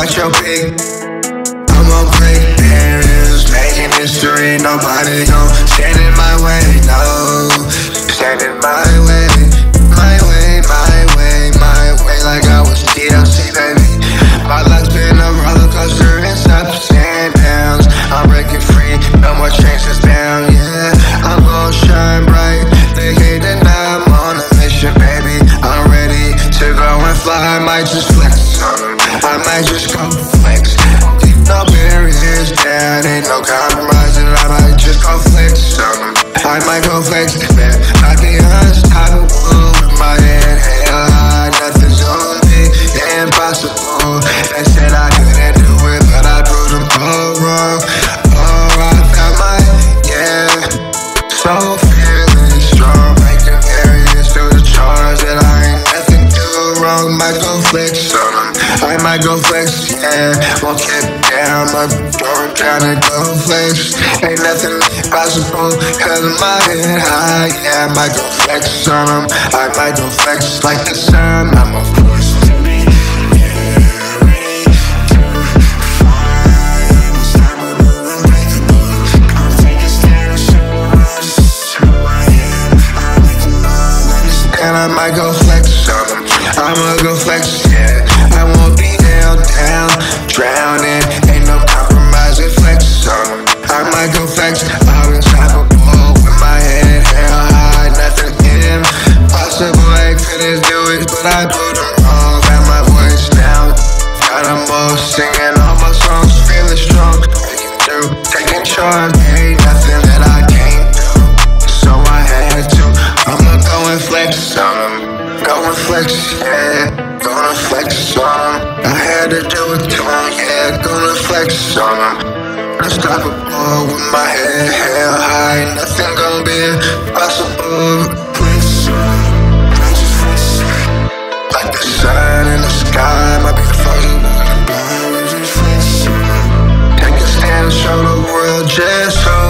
got your big. I'm a great parents, making history. Nobody gon' stand in my way, no. Flex on 'em. I might go flex, yeah. Won't get down, my door down and go flex. Ain't nothing possible, cause my head high, yeah. I might go flex on 'em. I might go flex like the sun. I'm a force to be. and I them might go. I'ma go flex, yeah. I won't be held down, drowning. Ain't no compromising, flex on 'em. I might go flex, I'm unstoppable with my head held high. Nothing impossible, I couldn't do it, but I put them all. Got my voice down, got them all singing all my songs, feeling strong. Breaking through, taking charge, Going flex, yeah, gonna flex on I had to do it, come yeah, gonna flex on Unstoppable with my head held high. Nothing gonna be impossible Flex I just flex Like the sun in the sky, might be the flex stand, show the world just who